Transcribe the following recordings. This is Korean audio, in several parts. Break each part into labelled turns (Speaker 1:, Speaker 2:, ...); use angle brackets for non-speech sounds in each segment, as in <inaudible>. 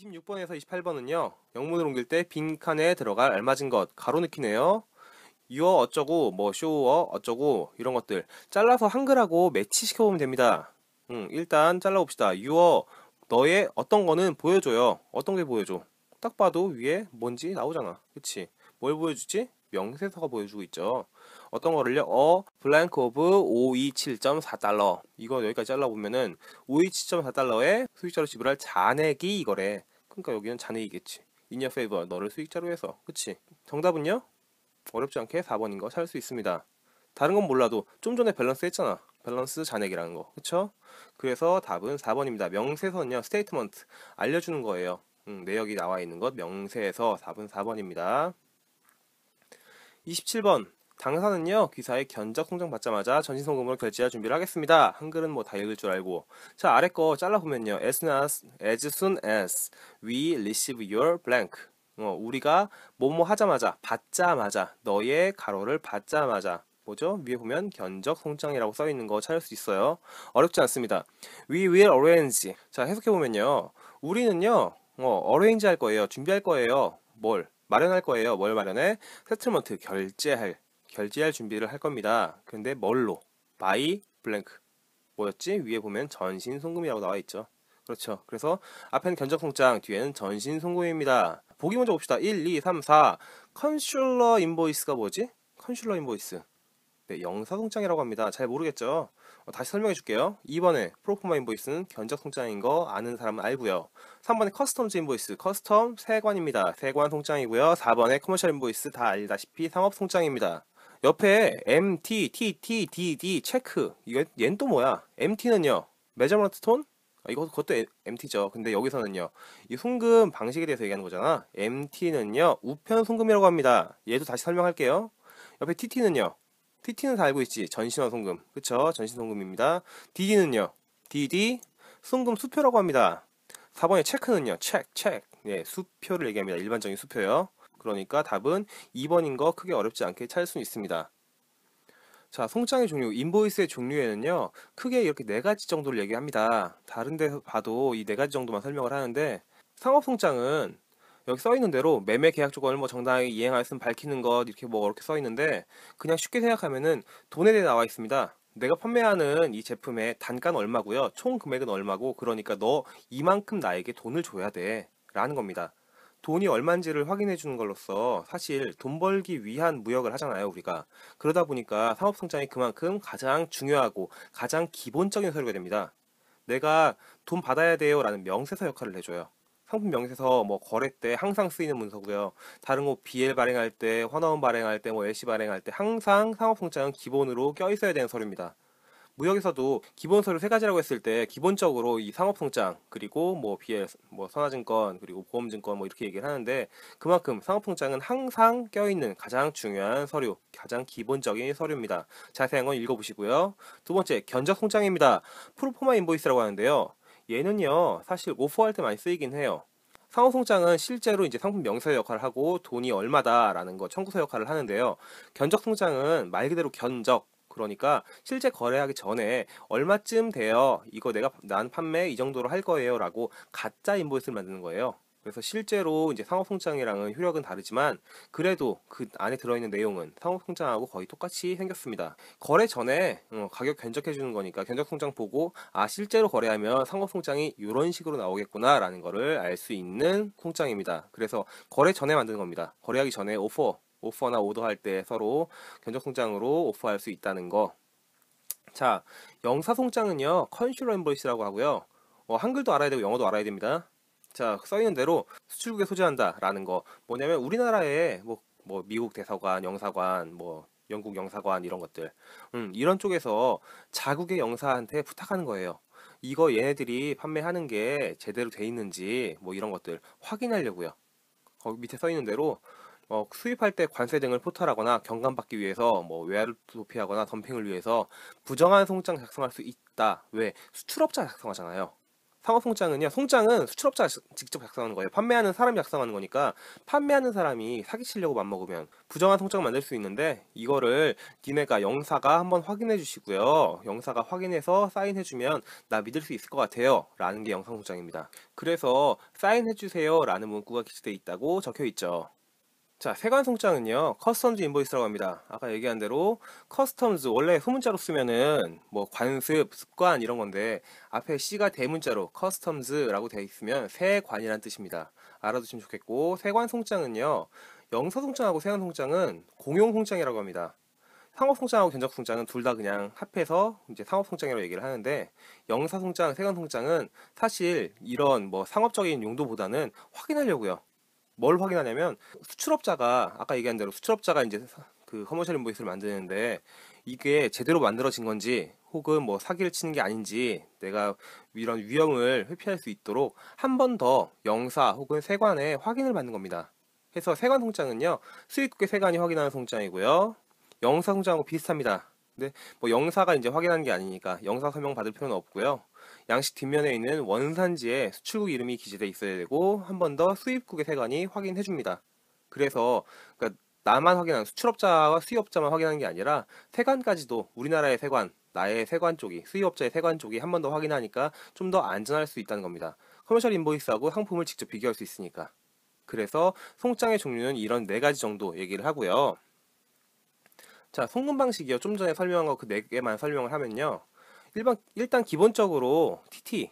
Speaker 1: 26번에서 28번은요. 영문을 옮길 때 빈칸에 들어갈 알맞은 것 괄호 넣기네요. your 어쩌고 뭐 쇼어 어쩌고 이런 것들 잘라서 한글하고 매치시켜 보면 됩니다. 음, 일단 잘라 봅시다. 유어 너의 어떤 거는 보여줘요. 어떤 게 보여줘? 딱 봐도 위에 뭔지 나오잖아. 그치? 뭘 보여주지? 명세서가 보여주고 있죠. 어떤 거를요? 어, blank of 527.4달러. 이거 여기까지 잘라보면은 527.4달러에 수익자로 지불할 잔액이 이거래. 그러니까 여기는 잔액이겠지. In your favor. 너를 수익자로 해서. 그치? 정답은요? 어렵지 않게 4번인 거 찾을 수 있습니다. 다른 건 몰라도 좀 전에 밸런스 했잖아. 밸런스 잔액이라는 거. 그쵸? 그래서 답은 4번입니다. 명세서는요. statement. 알려주는 거예요. 음, 내역이 나와 있는 것 명세서 답은 4번입니다. 27번 당사는요 귀사의 견적 송장 받자마자 전신송금으로 결제할 준비를 하겠습니다. 한글은 뭐 다 읽을 줄 알고 자 아래 거 잘라보면요 as, as, as soon as we receive your blank 어, 우리가 뭐뭐 하자마자 받자마자 너의 가로를 받자마자 뭐죠? 위에 보면 견적 송장이라고 써 있는 거 찾을 수 있어요. 어렵지 않습니다. We will arrange. 자 해석해 보면요. 우리는요. 어, arrange 할 거예요. 준비할 거예요. 뭘? 마련할 거예요. 뭘 마련해? 세틀먼트 결제할 결제할 준비를 할 겁니다. 근데 뭘로? by blank 뭐였지? 위에 보면 전신 송금이라고 나와 있죠. 그렇죠. 그래서 앞에는 견적 송장, 뒤에는 전신 송금입니다. 보기 먼저 봅시다. 1, 2, 3, 4. consular invoice가 뭐지? consular invoice. 네, 영사 송장이라고 합니다. 잘 모르겠죠? 어, 다시 설명해 줄게요. 2번에 proforma invoice는 견적 송장인 거 아는 사람은 알고요. 3번에 customs invoice, custom 세관입니다. 세관 송장이고요. 4번에 commercial invoice 다 알다시피 상업 송장입니다. 옆에 MT, TT, DD check. 이거 얘는 또 뭐야? MT는요. measurement ton? 아, 이거 그것도 MT죠. 근데 여기서는요. 이 송금 방식에 대해서 얘기하는 거잖아. MT는요. 우편 송금이라고 합니다. 얘도 다시 설명할게요. 옆에 TT는요. TT는 다 알고 있지. 전신환 송금. 그쵸? 전신 송금입니다. DD는요. DD 송금 수표라고 합니다. 4번의 check는요. check, check. 예, 수표를 얘기합니다. 일반적인 수표요. 그러니까 답은 2번인 거 크게 어렵지 않게 찾을 수 있습니다. 자, 송장의 종류, 인보이스의 종류에는요, 크게 이렇게 네 가지 정도를 얘기합니다. 다른 데 봐도 이 네 가지 정도만 설명을 하는데, 상업 송장은 여기 써 있는 대로 매매 계약 조건을 뭐 정당하게 이행하였음 밝히는 것 이렇게 뭐 이렇게 써 있는데 그냥 쉽게 생각하면은 돈에 대해 나와 있습니다. 내가 판매하는 이 제품의 단가는 얼마고요. 총 금액은 얼마고 그러니까 너 이만큼 나에게 돈을 줘야 돼. 라는 겁니다. 돈이 얼마인지를 확인해 주는 걸로써 사실 돈 벌기 위한 무역을 하잖아요, 우리가. 그러다 보니까 사업 성장이 그만큼 가장 중요하고 가장 기본적인 서류가 됩니다. 내가 돈 받아야 돼요라는 명세서 역할을 해줘요. 상품 명세서 뭐 거래 때 항상 쓰이는 문서고요. 다른 거 BL 발행할 때, 환화원 발행할 때, 뭐 LC 발행할 때 항상 상업송장은 기본으로 껴 있어야 되는 서류입니다. 무역에서도 기본 서류 세 가지라고 했을 때 기본적으로 이 상업통장 그리고 뭐 BL 뭐 선화증권 그리고 보험증권 뭐 이렇게 얘기를 하는데 그만큼 상업통장은 항상 껴있는 가장 중요한 서류 가장 기본적인 서류입니다. 자세한 건 읽어보시고요. 두 번째 견적통장입니다. 프로포마 인보이스라고 하는데요. 얘는요 사실 오퍼할 때 많이 쓰이긴 해요. 상호송장은 실제로 이제 상품 명세 역할을 하고 돈이 얼마다라는 거 청구서 역할을 하는데요. 견적통장은 말 그대로 견적 그러니까 실제 거래하기 전에 얼마쯤 돼요 이거 내가 난 판매 이 정도로 할 거예요라고 가짜 인보이스를 만드는 거예요. 그래서 실제로 이제 상업송장이랑은 효력은 다르지만 그래도 그 안에 들어있는 내용은 상업송장하고 거의 똑같이 생겼습니다. 거래 전에 어, 가격 견적해 주는 거니까 견적송장 보고 아 실제로 거래하면 상업송장이 이런 식으로 나오겠구나 라는 거를 알 수 있는 송장입니다. 그래서 거래 전에 만드는 겁니다. 거래하기 전에 오퍼 오퍼나 오더할 때 서로 견적송장으로 오퍼할 수 있다는 거. 자, 영사송장은요 컨슈러 인보이스라고 하고요. 어, 한글도 알아야 되고 영어도 알아야 됩니다. 자, 써있는 대로 수출국에 소재한다라는 거 뭐냐면 우리나라에 뭐, 뭐 미국 대사관, 영사관, 뭐 영국 영사관 이런 것들 음, 이런 쪽에서 자국의 영사한테 부탁하는 거예요. 이거 얘네들이 판매하는 게 제대로 돼 있는지 뭐 이런 것들 확인하려고요. 거기 밑에 써 있는 대로 어, 수입할 때 관세 등을 포탈하거나 경감받기 위해서 뭐 외화를 도피하거나 덤핑을 위해서 부정한 송장 작성할 수 있다. 왜 수출업자 작성하잖아요. 상업 송장은요. 송장은 수출업자가 직접 작성하는 거예요. 판매하는 사람이 작성하는 거니까 판매하는 사람이 사기치려고 맘먹으면 부정한 송장을 만들 수 있는데 이거를 니네가 영사가 한번 확인해 주시고요. 영사가 확인해서 사인해 주면 나 믿을 수 있을 것 같아요. 라는 게 영상 송장입니다. 그래서 사인해 주세요. 라는 문구가 기재되어 있다고 적혀 있죠. 자, 세관 송장은요, customs invoice라고 합니다. 아까 얘기한 대로 customs 원래 소문자로 쓰면은 뭐 관습, 습관 이런 건데 앞에 C가 대문자로 customs라고 되어 있으면 세관이란 뜻입니다. 알아두시면 좋겠고 세관 송장은요, 영사 송장하고 세관 송장은 공용 송장이라고 합니다. 상업 송장하고 견적 송장은 둘 다 그냥 합해서 이제 상업 송장이라고 얘기를 하는데 영사 송장, 세관 송장은 사실 이런 뭐 상업적인 용도보다는 확인하려고요. 뭘 확인하냐면 수출업자가 아까 얘기한 대로 수출업자가 이제 그 commercial invoice를 만드는데 이게 제대로 만들어진 건지 혹은 뭐 사기를 치는 게 아닌지 내가 이런 위험을 회피할 수 있도록 한 번 더 영사 혹은 세관에 확인을 받는 겁니다. 해서 세관 송장은요 수입국의 세관이 확인하는 송장이고요 영사 송장하고 비슷합니다. 근데 뭐 영사가 이제 확인하는 게 아니니까 영사 서명 받을 필요는 없고요. 양식 뒷면에 있는 원산지에 수출국 이름이 기재되어 있어야 되고 한 번 더 수입국의 세관이 확인해 줍니다. 그래서 그러니까 나만 확인하는 수출업자와 수입업자만 확인하는 게 아니라 세관까지도 우리나라의 세관, 나의 세관 쪽이 수입업자의 세관 쪽이 한 번 더 확인하니까 좀 더 안전할 수 있다는 겁니다. commercial invoice하고 상품을 직접 비교할 수 있으니까. 그래서 송장의 종류는 이런 네 가지 정도 얘기를 하고요. 자, 송금 방식이요. 좀 전에 설명한 거 그 네 개만 설명을 하면요. 일반 일단 기본적으로 TT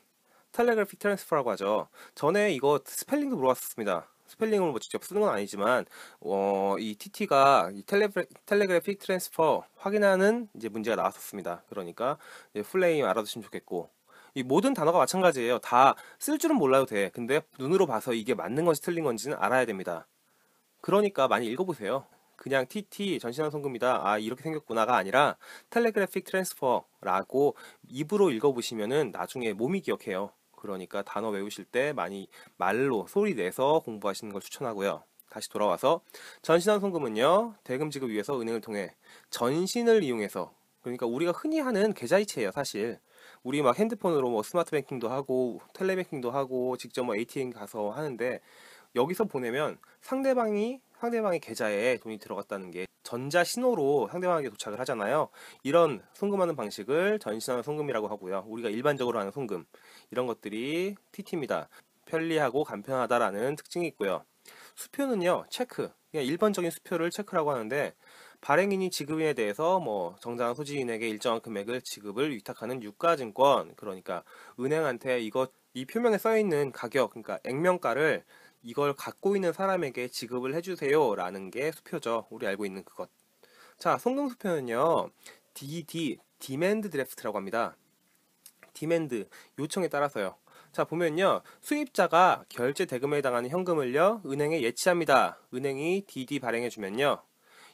Speaker 1: telegraphic transfer라고 하죠. 전에 이거 스펠링도 물어봤습니다. 스펠링을 뭐 직접 쓰는 건 아니지만 어, 이 TT가 이 telegra, telegraphic transfer 확인하는 이제 문제가 나왔었습니다. 그러니까 full name 알아두시면 좋겠고 이 모든 단어가 마찬가지예요. 다 쓸 줄은 몰라도 돼. 근데 눈으로 봐서 이게 맞는 건지 틀린 건지는 알아야 됩니다. 그러니까 많이 읽어보세요. 그냥 TT 전신환 송금이다. 아 이렇게 생겼구나가 아니라 telegraphic transfer라고 입으로 읽어보시면은 나중에 몸이 기억해요. 그러니까 단어 외우실 때 많이 말로 소리 내서 공부하시는 걸 추천하고요. 다시 돌아와서 전신환 송금은요 대금 지급 위해서 은행을 통해 전신을 이용해서 그러니까 우리가 흔히 하는 계좌이체예요 사실 우리 막 핸드폰으로 뭐 스마트 뱅킹도 하고 텔레뱅킹도 하고 직접 뭐 ATM 가서 하는데 여기서 보내면 상대방이 상대방의 계좌에 돈이 들어갔다는 게 전자 신호로 상대방에게 도착을 하잖아요. 이런 송금하는 방식을 전신환 송금이라고 하고요. 우리가 일반적으로 하는 송금 이런 것들이 TT입니다. 편리하고 간편하다라는 특징이 있고요. 수표는요 체크 그냥 일반적인 수표를 체크라고 하는데 발행인이 지급인에 대해서 뭐 정당한 소지인에게 일정한 금액을 지급을 위탁하는 유가증권 그러니까 은행한테 이거 이 표명에 써 있는 가격 그러니까 액면가를 이걸 갖고 있는 사람에게 지급을 해주세요 라는 게 수표죠. 우리 알고 있는 그것. 자 송금 수표는요. DD demand draft라고 합니다. demand 요청에 따라서요. 자 보면요. 수입자가 결제 대금에 해당하는 현금을요 은행에 예치합니다. 은행이 DD 발행해 주면요.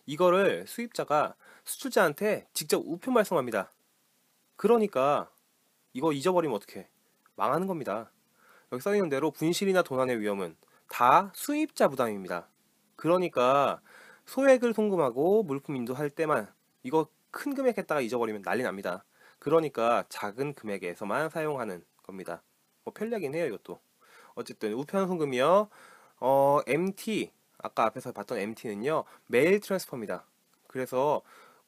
Speaker 1: 이거를 수입자가 수출자한테 직접 우편 발송합니다. 그러니까 이거 잊어버리면 어떡해? 망하는 겁니다. 여기 써있는 대로 분실이나 도난의 위험은 다 수입자 부담입니다. 그러니까 소액을 송금하고 물품 인도할 때만 이거 큰 금액 했다가 잊어버리면 난리 납니다. 그러니까 작은 금액에서만 사용하는 겁니다. 뭐 편리하긴 해요 이것도. 어쨌든 우편 송금이요. 어, MT 아까 앞에서 봤던 MT는요 메일 트랜스퍼입니다. 그래서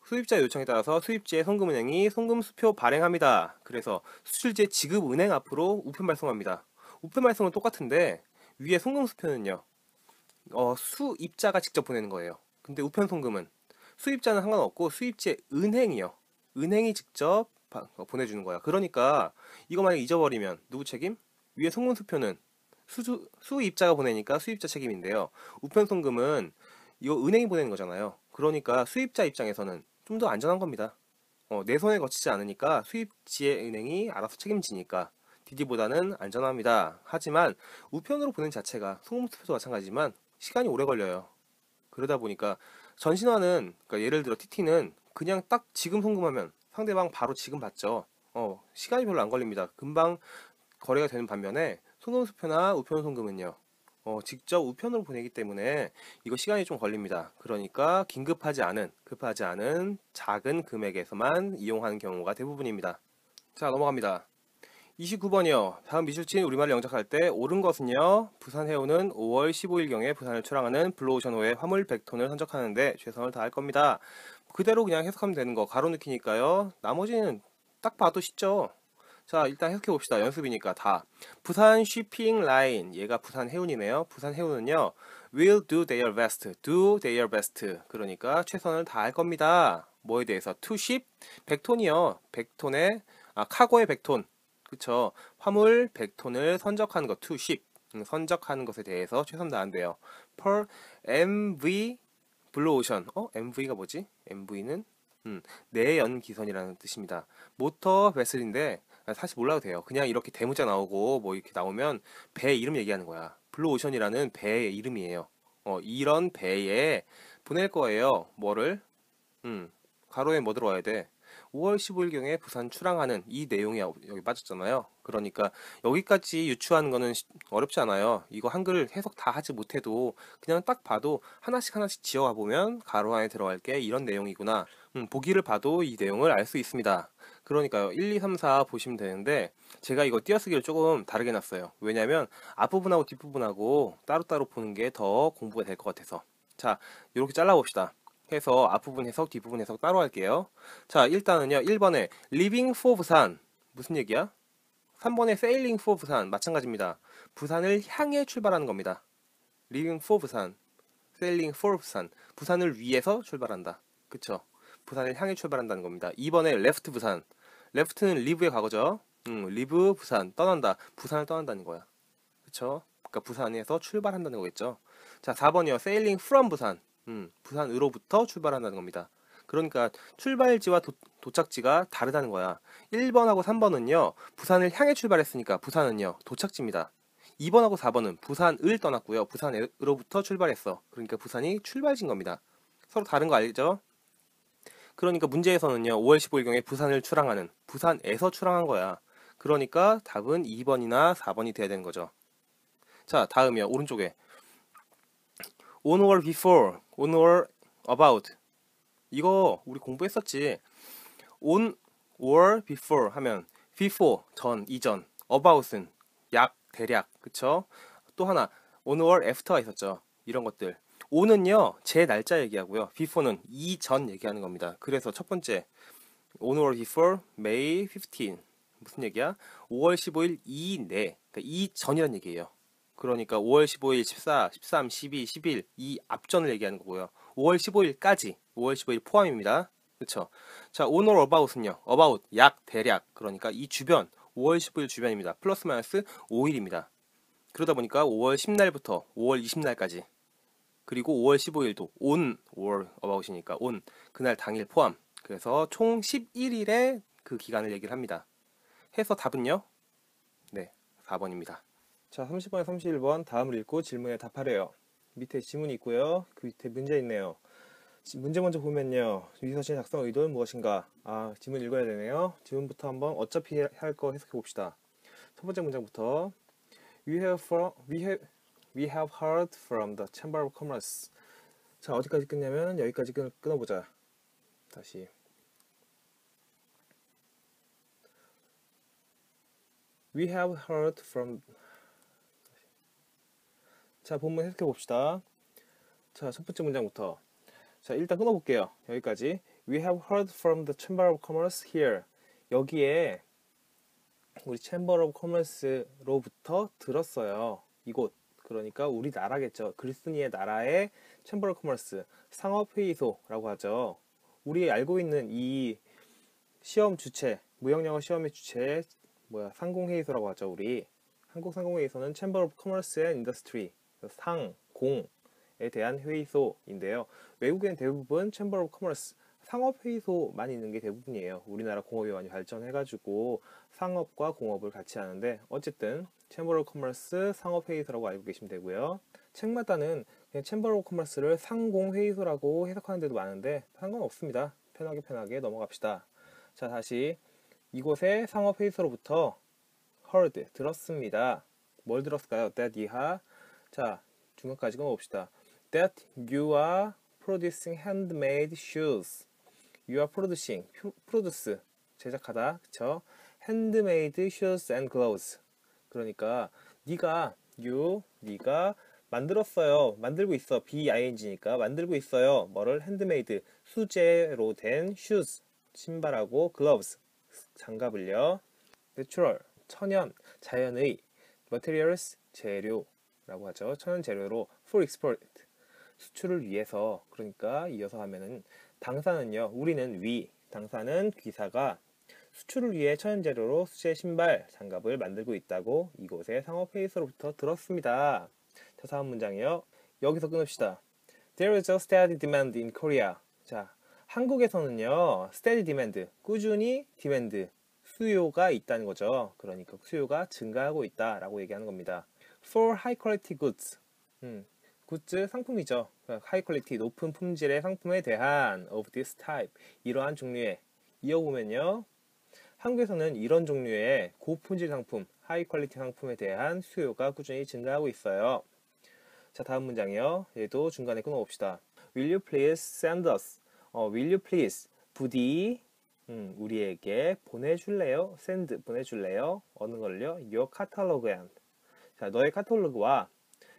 Speaker 1: 수입자 요청에 따라서 수입지의 송금은행이 송금 수표 발행합니다. 그래서 수출지의 지급은행 앞으로 우편 발송합니다. 우편 발송은 똑같은데 위에 송금 수표는요. 어, 수입자가 직접 보내는 거예요. 근데 우편 송금은 수입자는 상관없고 수입지의 은행이요. 은행이 직접 어, 보내주는 거야. 그러니까 이거 만약 잊어버리면 누구 책임? 위에 송금 수표는 수, 수입자가 보내니까 수입자 책임인데요. 우편 송금은 이거 은행이 보내는 거잖아요. 그러니까 수입자 입장에서는 좀 더 안전한 겁니다. 어, 내 손에 거치지 않으니까 수입지의 은행이 알아서 책임지니까 DD보다는 안전합니다. 하지만 우편으로 보낸 자체가 소금투표도 마찬가지지만 시간이 오래 걸려요. 그러다 보니까 전신화는 그러니까 예를 들어 TT는 그냥 딱 지금 송금하면 상대방 바로 지금 받죠. 어, 시간이 별로 안 걸립니다. 금방 거래가 되는 반면에 송금수표나 우편 송금은요. 어, 직접 우편으로 보내기 때문에 이거 시간이 좀 걸립니다. 그러니까 긴급하지 않은, 급하지 않은 작은 금액에서만 이용하는 경우가 대부분입니다. 자, 넘어갑니다. 29번이요. 다음 미술친 우리말을 영작할 때 옳은 것은요. 부산 해운은 5월 15일경에 부산을 출항하는 블루오션호의 화물 100톤을 선적하는데 최선을 다할 겁니다. 그대로 그냥 해석하면 되는 거 가로 넣기니까요. 나머지는 딱 봐도 쉽죠. 자 일단 해석해 봅시다. 연습이니까 다. 부산 쉬핑 라인 얘가 부산 해운이네요. 부산 해운은요. will do their best. do their best. 그러니까 최선을 다할 겁니다. 뭐에 대해서? to ship 100톤이요. 100톤에 아 카고의 100톤. 그쵸. 화물 100톤을 선적하는 것, to ship. 음, 선적하는 것에 대해서 최선 다한대요. per MV Blue Ocean. 어? MV가 뭐지? MV는 음, 내연 기선이라는 뜻입니다. motor vessel인데 사실 몰라도 돼요. 그냥 이렇게 대문자 나오고 뭐 이렇게 나오면 배 이름 얘기하는 거야. Blue Ocean이라는 배의 이름이에요. 어, 이런 배에 보낼 거예요. 뭐를? 음, 가로에 뭐 들어와야 돼? 5월 15일경에 부산 출항하는 이 내용이 여기 빠졌잖아요. 그러니까 여기까지 유추하는 거는 어렵지 않아요. 이거 한글 해석 다 하지 못해도 그냥 딱 봐도 하나씩 하나씩 지어가 보면 가로 안에 들어갈 게 이런 내용이구나. 음, 보기를 봐도 이 내용을 알 수 있습니다. 그러니까요. 1, 2, 3, 4 보시면 되는데 제가 이거 띄어쓰기를 조금 다르게 놨어요. 왜냐면 앞부분하고 뒷부분하고 따로따로 보는 게 더 공부가 될 것 같아서. 자, 이렇게 잘라 봅시다. 해서 앞부분 해석, 뒷부분 해석 따로 할게요. 자, 일단은요. 1번에 Living for 부산. 무슨 얘기야? 3번에 Sailing for 부산. 마찬가지입니다. 부산을 향해 출발하는 겁니다. Living for 부산. Sailing for 부산. 부산을 위해서 출발한다. 그쵸? 부산을 향해 출발한다는 겁니다. 2번에 left 부산. left는 live의 과거죠. 음, live 부산. 떠난다. 부산을 떠난다는 거야. 그쵸? 그러니까 부산에서 출발한다는 거겠죠. 자, 4번이요. sailing from 부산. 음, 부산으로부터 출발한다는 겁니다. 그러니까 출발지와 도, 도착지가 다르다는 거야. 1번하고 3번은요. 부산을 향해 출발했으니까 부산은요. 도착지입니다. 2번하고 4번은 부산을 떠났고요. 부산으로부터 출발했어. 그러니까 부산이 출발지인 겁니다. 서로 다른 거 알죠? 그러니까 문제에서는요. 5월 15일경에 부산을 출항하는 부산에서 출항한 거야. 그러니까 답은 2번이나 4번이 돼야 되는 거죠. 자, 다음이요. 오른쪽에 on or before, on or about. 이거 우리 공부했었지. on or before 하면 before 전, 이전, about은 약, 대략, 그쵸? 또 하나 on or after가 있었죠. 이런 것들. on은요 제 날짜 얘기하고요. before는 이전 얘기하는 겁니다. 그래서 첫 번째 on or before May 15 무슨 얘기야? 5월 15일 이내 그러니까 이전이란 얘기예요. 그러니까 5월 15일, 14, 13, 12, 11 이 앞전을 얘기하는 거고요. 5월 15일까지 5월 15일 포함입니다. 그렇죠? 자, or about은요. about 약 대략 그러니까 이 주변 5월 15일 주변입니다. 플러스 마이너스 5일입니다. 그러다 보니까 5월 10날부터 5월 20날까지 그리고 5월 15일도 on or about이니까 on 그날 당일 포함. 그래서 총 11일의 그 기간을 얘기를 합니다. 해서 답은요? 네, 4번입니다. 자, 30번에 31번 다음을 읽고 질문에 답하래요. 밑에 지문이 있고요. 그 밑에 문제 있네요. 문제 먼저 보면요. 위서신 작성 의도는 무엇인가? 아, 지문 읽어야 되네요. 지문부터 한번 어차피 할 거 해석해 봅시다. 첫 번째 문장부터 We have, from, we have, we have heard from the Chamber of Commerce. 자, 어디까지 끝냐면 여기까지 끊, 끊어보자. 다시. We have heard from 자, 본문 해석해 봅시다. 자, 첫 번째 문장부터. 자, 일단 끊어 볼게요. 여기까지. We have heard from the Chamber of Commerce here. 여기에 우리 Chamber of Commerce로부터 들었어요. 이곳. 그러니까 우리나라겠죠. 그리스니의 나라의 Chamber of Commerce 상업회의소라고 하죠. 우리 알고 있는 이 시험 주체, 무역영어 시험의 주체 뭐야 상공회의소라고 하죠. 우리 한국 상공회의소는 Chamber of Commerce and Industry 상, 공에 대한 회의소인데요. 외국엔 대부분 Chamber of Commerce 상업 회의소만 있는 게 대부분이에요. 우리나라 공업이 많이 발전해가지고 상업과 공업을 같이 하는데 어쨌든 Chamber of Commerce 상업 회의소라고 알고 계시면 되고요. 책마다는 그냥 Chamber of Commerce를 상공 회의소라고 해석하는 데도 많은데 상관없습니다. 편하게 편하게 넘어갑시다. 자 다시 이곳의 상업 회의소로부터 heard 들었습니다. 뭘 들었을까요? that 이하 자, 중간까지 끊어봅시다. That you are producing handmade shoes. You are producing, produce, 제작하다, 그쵸? handmade shoes and gloves. 그러니까 네가 you 네가 만들었어요. 만들고 있어. B-I-N-G니까 만들고 있어요. 뭐를 handmade 수제로 된 shoes 신발하고 gloves 장갑을요. natural 천연 자연의 materials 재료 라고 하죠. 천연 재료로 for export 수출을 위해서 그러니까 이어서 하면은 당사는요. 우리는 위 당사는 귀사가 수출을 위해 천연 재료로 수제 신발 장갑을 만들고 있다고 이곳의 상업 회의소로부터 들었습니다. 자, 다음 문장이요. 여기서 끊읍시다. There is a steady demand in Korea. 자, 한국에서는요, steady demand, 꾸준히 demand, 수요가 있다는 거죠. 그러니까 수요가 증가하고 있다라고 얘기하는 겁니다. For high quality goods, 음, 굿즈 상품이죠. high quality, 높은 품질의 상품에 대한 of this type, 이러한 종류의 이어보면요. 한국에서는 이런 종류의 고품질 상품, high quality 상품에 대한 수요가 꾸준히 증가하고 있어요. 자, 다음 문장이요. 얘도 중간에 끊어봅시다. Will you please send us? 어, will you please? 부디 음, 우리에게 보내줄래요? send 보내줄래요? 어느 걸요? Your catalog and. 자, 너의 카탈로그와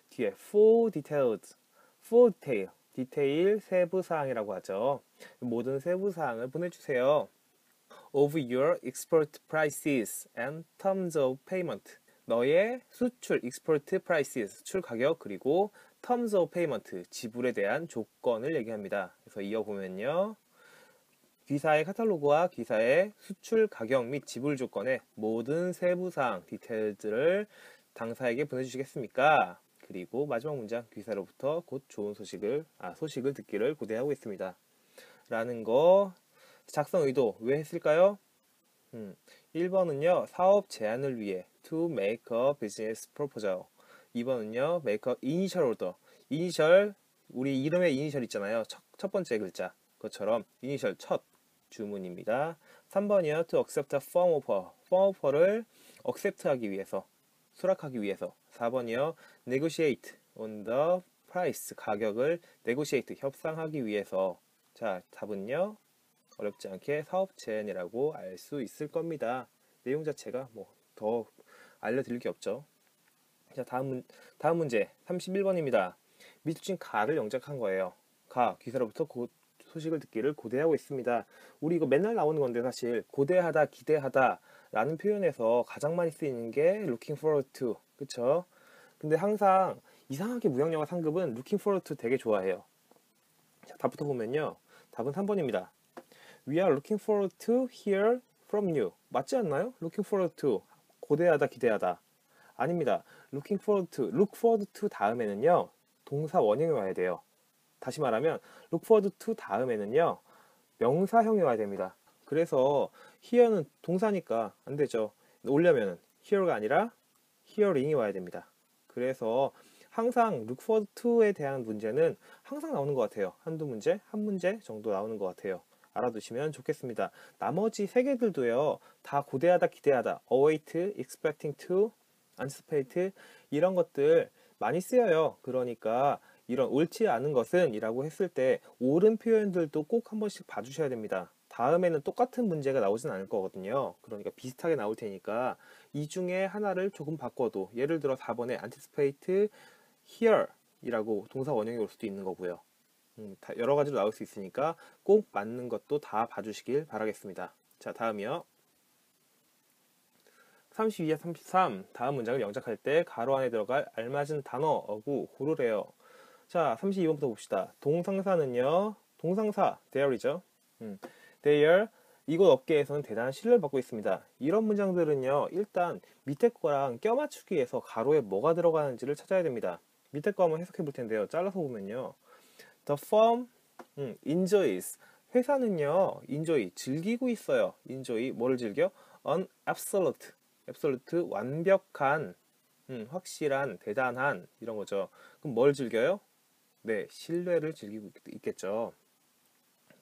Speaker 1: 뒤에 full detailed, full detail, 디테일 세부 사항이라고 하죠. 모든 세부 사항을 보내주세요. of your export prices and terms of payment. 너의 수출 export prices 수출 가격 그리고 terms of payment 지불에 대한 조건을 얘기합니다. 그래서 이어 보면요. 귀사의 카탈로그와 귀사의 수출 가격 및 지불 조건의 모든 세부 사항 디테일들을 당사에게 보내주시겠습니까? 그리고 마지막 문장 귀사로부터 곧 좋은 소식을 아 소식을 듣기를 고대하고 있습니다. 라는 거 작성 의도 왜 했을까요? 음, 1번은요, 사업 제안을 위해 to make a business proposal. 2번은요, make a initial order. 이니셜, 우리 이름에 이니셜 있잖아요. 첫, 첫 번째 글자. 그것처럼 이니셜 첫 주문입니다. 3번이요, to accept a firm offer. firm offer를 accept 하기 위해서, 수락하기 위해서. 4번이요, negotiate on the price. 가격을 negotiate, 협상하기 위해서. 자, 답은요, 어렵지 않게 사업 제안이라고 알 수 있을 겁니다. 내용 자체가 뭐 더 알려드릴 게 없죠. 자, 다음, 문, 다음 문제 31번입니다. 미투친 가를 영작한 거예요. 가, 귀사로부터 곧 소식을 듣기를 고대하고 있습니다. 우리 이거 맨날 나오는 건데 사실 고대하다, 기대하다 라는 표현에서 가장 많이 쓰이는 게 looking forward to. 그쵸? 근데 항상 이상하게 무형영화 상급은 looking forward to 되게 좋아해요. 자, 답부터 보면요. 답은 3번입니다. We are looking forward to hear from you. 맞지 않나요? looking forward to. 고대하다, 기대하다. 아닙니다. looking forward to. look forward to 다음에는요. 동사 원형이 와야 돼요. 다시 말하면 look forward to 다음에는요. 명사형이 와야 됩니다. 그래서 hear는 동사니까 안 되죠. 올려면은 hear가 아니라 hearing이 와야 됩니다. 그래서 항상 look forward to에 대한 문제는 항상 나오는 것 같아요. 한두 문제, 한 문제 정도 나오는 것 같아요. 알아두시면 좋겠습니다. 나머지 세 개들도요. 다 고대하다, 기대하다, await, expecting to, anticipate 이런 것들 많이 쓰여요. 그러니까 이런 옳지 않은 것은 이라고 했을 때 옳은 표현들도 꼭 한 번씩 봐주셔야 됩니다. 다음에는 똑같은 문제가 나오진 않을 거거든요. 그러니까 비슷하게 나올 테니까 이 중에 하나를 조금 바꿔도 예를 들어 4번에 anticipate here 이라고 동사 원형이 올 수도 있는 거고요. 음, 여러 가지로 나올 수 있으니까 꼭 맞는 것도 다 봐주시길 바라겠습니다. 자, 다음이요. 32에 33 다음 문장을 영작할 때 가로 안에 들어갈 알맞은 단어, 어구, 고르래요. 자, 32번부터 봅시다. 동상사는요. 동상사, there이죠. 음, there 이곳 업계에서는 대단한 신뢰를 받고 있습니다. 이런 문장들은요. 일단 밑에 거랑 껴맞추기 위해서 가로에 뭐가 들어가는지를 찾아야 됩니다. 밑에 거 한번 해석해 볼 텐데요. 잘라서 보면요. The firm 음, enjoys 회사는요 enjoy 즐기고 있어요. enjoy 뭐를 즐겨? an absolute absolute 완벽한 음, 확실한 대단한 이런 거죠. 그럼 뭘 즐겨요? 네 신뢰를 즐기고 있겠죠.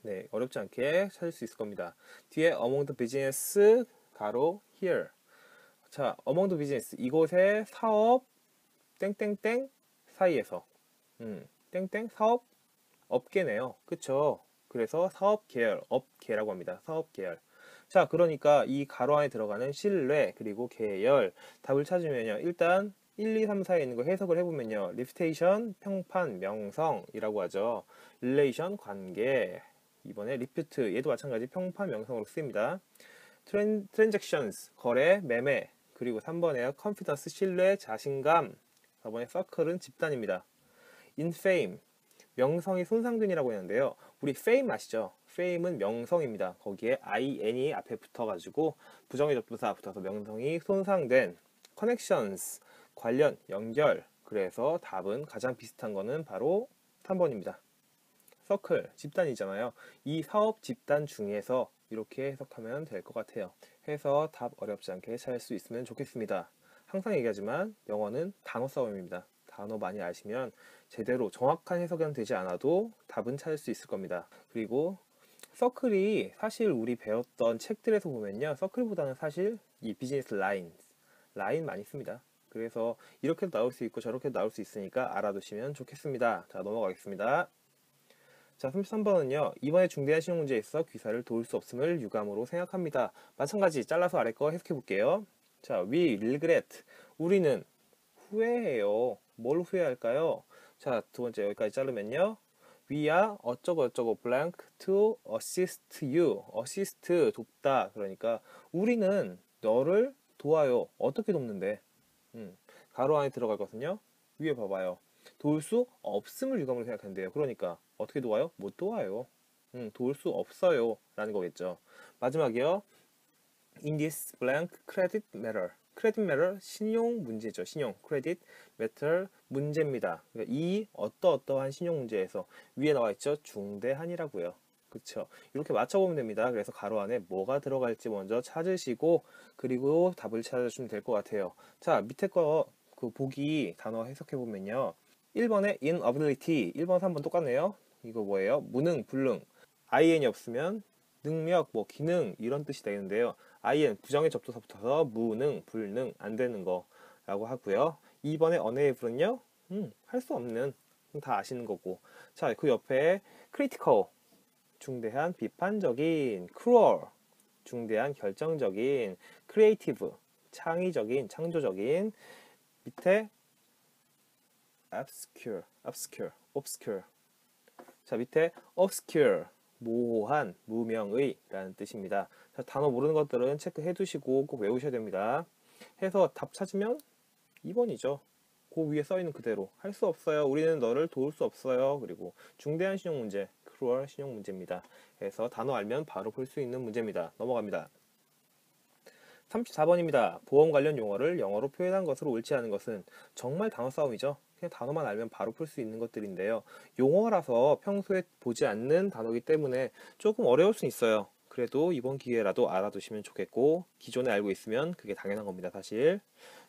Speaker 1: 네 어렵지 않게 찾을 수 있을 겁니다. 뒤에 among the business 가로 here 자 among the business 이곳의 사업 땡땡땡 사이에서 음, 땡땡 사업 업계네요. 그쵸? 그래서 사업 계열, 업계라고 합니다. 사업 계열. 자, 그러니까 이 가로 안에 들어가는 신뢰 그리고 계열 답을 찾으면요. 일단 1, 2, 3, 4에 있는 거 해석을 해보면요. reputation, 평판, 명성이라고 하죠. relation, 관계. 이번에 repute, 얘도 마찬가지 평판, 명성으로 쓰입니다. trans, transactions, 거래, 매매. 그리고 3번에요. confidence, 신뢰, 자신감. 4번에 circle은 집단입니다. infame, 명성이 손상된이라고 했는데요. 우리 fame 아시죠? fame은 명성입니다. 거기에 in이 앞에 붙어가지고 부정의 접두사 붙어서 명성이 손상된 connections, 관련, 연결. 그래서 답은 가장 비슷한 거는 바로 3번입니다. 서클, 집단이잖아요. 이 사업 집단 중에서 이렇게 해석하면 될 것 같아요. 해서 답 어렵지 않게 찾을 수 있으면 좋겠습니다. 항상 얘기하지만 영어는 단어 싸움입니다. 단어 많이 아시면 제대로 정확한 해석은 되지 않아도 답은 찾을 수 있을 겁니다. 그리고 서클이 사실 우리 배웠던 책들에서 보면요. 서클보다는 사실 이 비즈니스 라인, 라인 많이 씁니다. 그래서 이렇게도 나올 수 있고 저렇게도 나올 수 있으니까 알아두시면 좋겠습니다. 자, 넘어가겠습니다. 자, 33번은요. 이번에 중대한 신용 문제에 있어 귀사를 도울 수 없음을 유감으로 생각합니다. 마찬가지 잘라서 아래 거 해석해 볼게요. 자, we regret. 우리는 후회해요. 뭘 후회할까요? 자, 두 번째 여기까지 자르면요. We are 어쩌고 어쩌고 blank to assist you. assist 돕다. 그러니까 우리는 너를 도와요. 어떻게 돕는데? 음, 가로 안에 들어가거든요. 위에 봐봐요. 도울 수 없음을 유감으로 생각한대요. 그러니까 어떻게 도와요? 못 도와요. 음, 도울 수 없어요. 라는 거겠죠. 마지막이요. In this blank credit matter. 크레딧 매터 신용 문제죠. 신용 크레딧 매터 문제입니다. 그러니까 이 어떠 어떠한 신용 문제에서 위에 나와 있죠. 중대한이라고요. 그렇죠. 이렇게 맞춰보면 됩니다. 그래서 가로 안에 뭐가 들어갈지 먼저 찾으시고 그리고 답을 찾아주시면 될 것 같아요. 자 밑에 거 그 보기 단어 해석해 보면요. 1번에 inability 1번 3번 똑같네요. 이거 뭐예요? 무능, 불능. in이 없으면 능력, 뭐 기능 이런 뜻이 되는데요. in 부정의 접두사 붙어서 무능, 불능 안 되는 거 라고 하고요. 2번에 unable은요. 음, 할 수 없는 다 아시는 거고. 자, 그 옆에 critical 중대한 비판적인 crucial 중대한 결정적인 creative 창의적인 창조적인 밑에 obscure obscure obscure 자 밑에 obscure 모호한, 무명의 라는 뜻입니다. 자, 단어 모르는 것들은 체크해 두시고 꼭 외우셔야 됩니다. 해서 답 찾으면 2번이죠. 그 위에 써 있는 그대로 할 수 없어요. 우리는 너를 도울 수 없어요. 그리고 중대한 신용 문제, crucial 신용 문제입니다. 해서 단어 알면 바로 볼 수 있는 문제입니다. 넘어갑니다. 34번입니다. 보험 관련 용어를 영어로 표현한 것으로 옳지 않은 것은 정말 단어 싸움이죠. 그냥 단어만 알면 바로 풀 수 있는 것들인데요. 용어라서 평소에 보지 않는 단어이기 때문에 조금 어려울 수 있어요. 그래도 이번 기회라도 알아두시면 좋겠고 기존에 알고 있으면 그게 당연한 겁니다. 사실.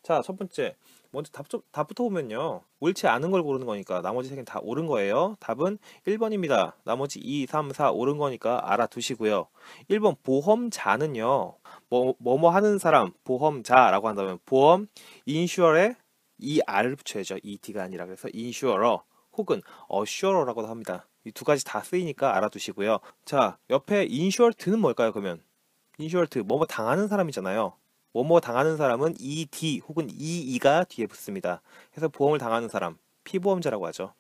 Speaker 1: 자, 첫 번째. 먼저 답, 답부터 보면요. 옳지 않은 걸 고르는 거니까 나머지 세 개는 다 옳은 거예요. 답은 1번입니다. 나머지 2, 3, 4 옳은 거니까 알아두시고요. 1번 보험자는요. 뭐, 뭐뭐 하는 사람, 보험자라고 한다면 보험, 인슈어에 이 R을 붙여야죠. ET가 아니라 그래서 인슈어러 혹은 어슈어러라고도 합니다. 이 두 가지 다 쓰이니까 알아두시고요. 자, 옆에 인슈얼트는 뭘까요? 그러면 인슈얼트 뭐뭐 당하는 사람이잖아요. 뭐뭐 당하는 사람은 ED 혹은 EE가 뒤에 붙습니다. 그래서 보험을 당하는 사람, 피보험자라고 하죠.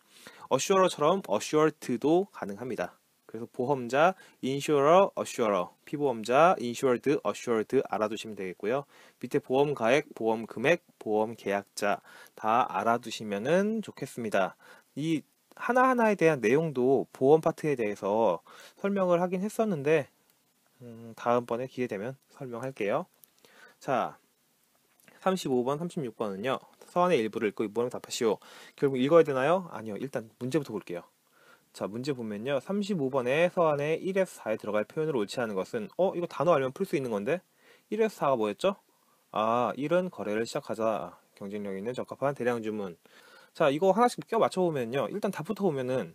Speaker 1: assurer처럼 assured도 가능합니다. 그래서 보험자, insurer, assurer, 피보험자, insured, assured 알아두시면 되겠고요. 밑에 보험 가액, 보험 금액, 보험 계약자 다 알아두시면 좋겠습니다. 이 하나하나에 대한 내용도 보험 파트에 대해서 설명을 하긴 했었는데 음, 다음번에 기회 되면 설명할게요. 자, 35번, 36번은요. 서한의 일부를 읽고 이번에 답하시오. 결국 읽어야 되나요? 아니요. 일단 문제부터 볼게요. 자, 문제 보면요. 35번에 서안에 1에서 4에 들어갈 표현을 옳지 않은 것은 어, 이거 단어 알면 풀 수 있는 건데 1에서 4가 뭐였죠? 아, 1은 거래를 시작하자. 경쟁력 있는 적합한 대량 주문. 자, 이거 하나씩 껴 맞춰 보면요. 일단 답부터 보면은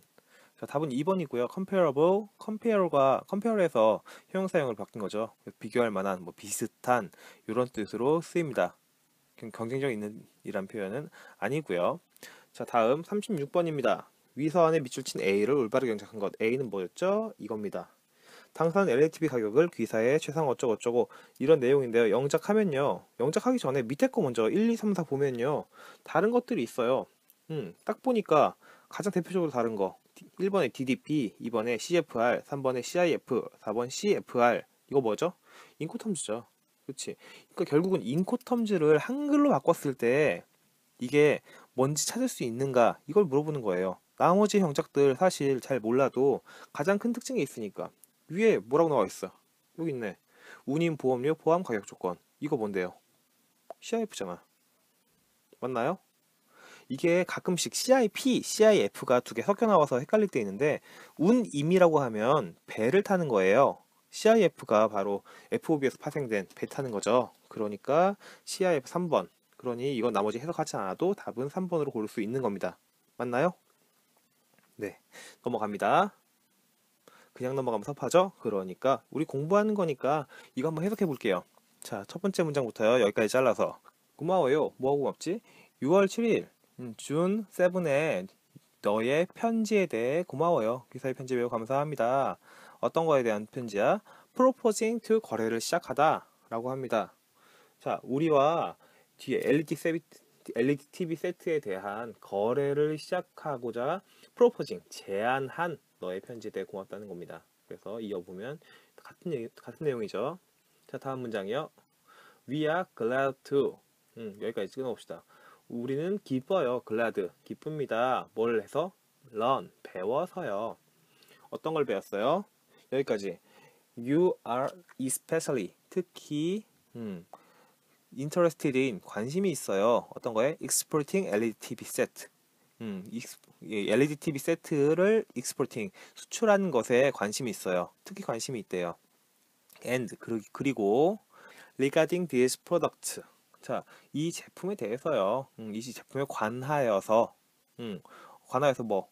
Speaker 1: 자, 답은 2번이고요. comparable, compare가 compare에서 형용사형을 바뀐 거죠. 비교할 만한 뭐 비슷한 이런 뜻으로 쓰입니다. 경쟁력 있는 이란 표현은 아니고요. 자, 다음 36번입니다. 위서안에 밑줄 친 A를 올바르게 경작한 것. A는 뭐였죠? 이겁니다. 당사는 LATV 가격을 귀사에 최상 어쩌고저쩌고 이런 내용인데요. 영작하면요. 영작하기 전에 밑에 거 먼저 1, 2, 3, 4 보면요. 다른 것들이 있어요. 음, 딱 보니까 가장 대표적으로 다른 거 1번에 DDP, 2번에 CFR, 3번에 CIF, 4번 CFR 이거 뭐죠? 인코텀즈죠. 그렇지. 그러니까 결국은 인코텀즈를 한글로 바꿨을 때 이게 뭔지 찾을 수 있는가 이걸 물어보는 거예요. 나머지 형작들 사실 잘 몰라도 가장 큰 특징이 있으니까 위에 뭐라고 나와 있어? 여기 있네. 운임 보험료 포함 가격 조건. 이거 뭔데요? CIF잖아. 맞나요? 이게 가끔씩 CIP, CIF가 두 개 섞여 나와서 헷갈릴 때 있는데 운임이라고 하면 배를 타는 거예요. CIF가 바로 FOB에서 파생된 배 타는 거죠. 그러니까 CIF 3번. 그러니 이건 나머지 해석하지 않아도 답은 3번으로 고를 수 있는 겁니다. 맞나요? 네. 넘어갑니다. 그냥 넘어가면 섭하죠? 그러니까 우리 공부하는 거니까 이거 한번 해석해 볼게요. 자, 첫 번째 문장부터요. 여기까지 잘라서. 고마워요. 뭐하고 고맙지? 6월 7일 음, 준 세븐에 너의 편지에 대해 고마워요. 기사의 편지 매우 감사합니다. 어떤 거에 대한 편지야? proposing to 거래를 시작하다 라고 합니다. 자, 우리와 뒤에 LED, 세비, LED TV 세트에 대한 거래를 시작하고자 proposing, 제안한 너의 편지에 대해 고맙다는 겁니다. 그래서 이어보면 같은, 같은 내용이죠. 자, 다음 문장이요. We are glad to. 음, 여기까지 끊어봅시다. 우리는 기뻐요. glad. 기쁩니다. 뭘 해서? learn. 배워서요. 어떤 걸 배웠어요? 여기까지. You are especially. 특히, 음, interested in. 관심이 있어요. 어떤 거에? exporting LED TV set. 음, LED TV 세트를 exporting. 수출하는 것에 관심이 있어요. 특히 관심이 있대요. and. 그리고, regarding these products. 자, 이 제품에 대해서요. 음, 이 제품에 관하여서, 음, 관하여서 뭐,